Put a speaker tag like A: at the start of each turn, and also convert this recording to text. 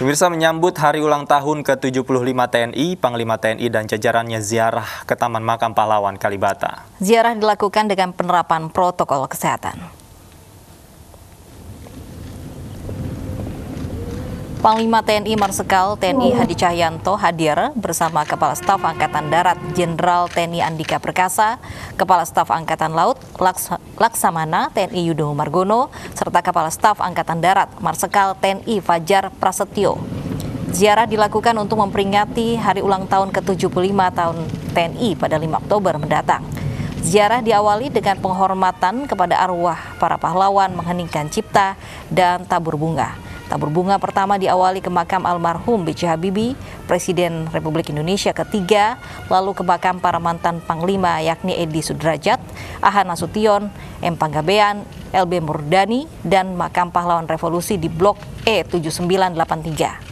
A: Pemirsa menyambut hari ulang tahun ke-75 TNI, Panglima TNI dan jajarannya ziarah ke Taman Makam Pahlawan Kalibata.
B: Ziarah dilakukan dengan penerapan protokol kesehatan. Panglima TNI Marsikal TNI Hadi Cahyanto hadir bersama Kepala Staf Angkatan Darat Jenderal TNI Andika Perkasa, Kepala Staf Angkatan Laut Laks Laksamana TNI Yudo Margono, serta Kepala Staf Angkatan Darat Marsikal TNI Fajar Prasetyo. Ziarah dilakukan untuk memperingati hari ulang tahun ke-75 tahun TNI pada 5 Oktober mendatang. Ziarah diawali dengan penghormatan kepada arwah para pahlawan mengheningkan cipta dan tabur bunga. Tabur bunga pertama diawali ke makam almarhum B.J. Habibie, Presiden Republik Indonesia ketiga, lalu ke makam para mantan Panglima yakni Edi Sudrajat, Ahan Nasution, M. Panggabean, LB Murdani, dan makam pahlawan revolusi di Blok E 7983.